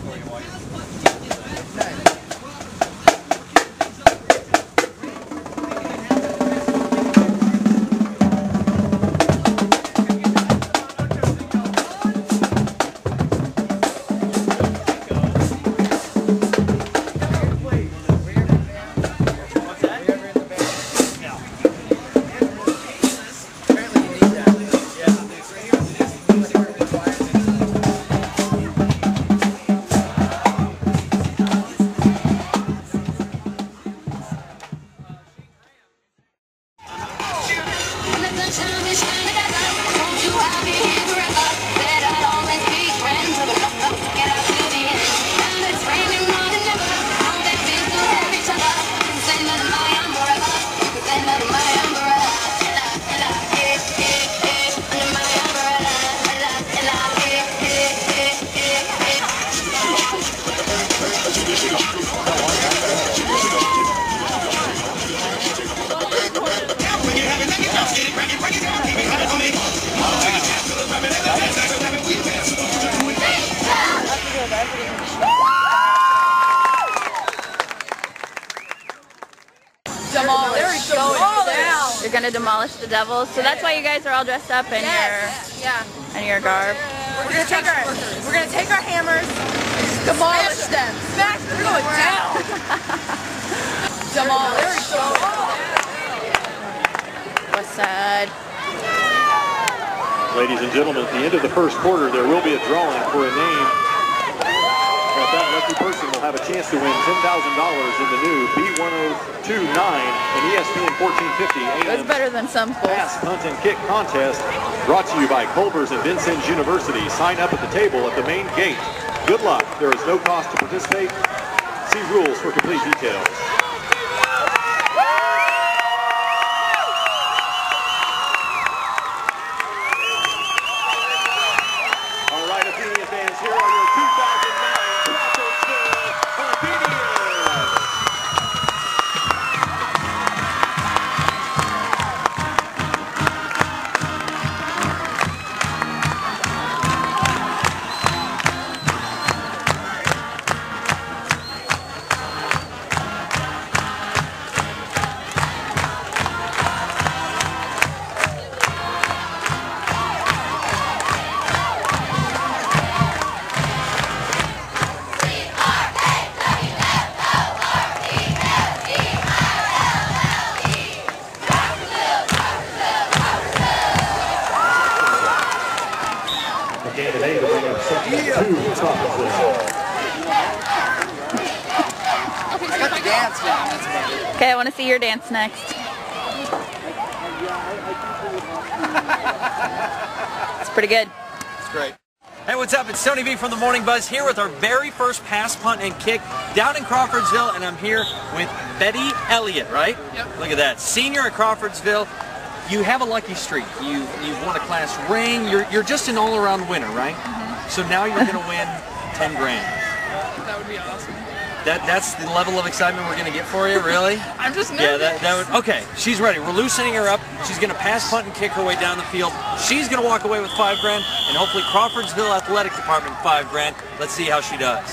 for you, Mike. You're gonna demolish the devils. So that's why you guys are all dressed up in Yes. Yeah. your in your garb. We're gonna take our we're gonna take our hammers, demolish them. Smash. We're going down. demolish. West side. Ladies and gentlemen, at the end of the first quarter, there will be a drawing for a name. Lucky person will have a chance to win $10,000 in the new B1029 and ESPN 1450 It was AM better than some schools. Pass, Punt, and Kick contest brought to you by Culver's and Vincennes University. Sign up at the table at the main gate. Good luck. There is no cost to participate. See rules for complete details. Dance now. That's about it. Okay, I want to see your dance next. it's pretty good. It's great. Hey, what's up? It's Tony B from the Morning Buzz here with our very first pass, punt, and kick down in Crawfordsville, and I'm here with Betty Elliott, right? Yep. Look at that. Senior at Crawfordsville. You have a lucky streak. You you've won a class ring. You're you're just an all-around winner, right? Mm-hmm. So now you're going to win 10 grand. That would be awesome. That that's the level of excitement we're going to get for you, really? I'm just nervous. Yeah, that, that would, okay. She's ready. We're loosening her up. She's going to pass, punt, and kick her way down the field. She's going to walk away with five grand, and hopefully Crawfordsville Athletic Department five grand. Let's see how she does.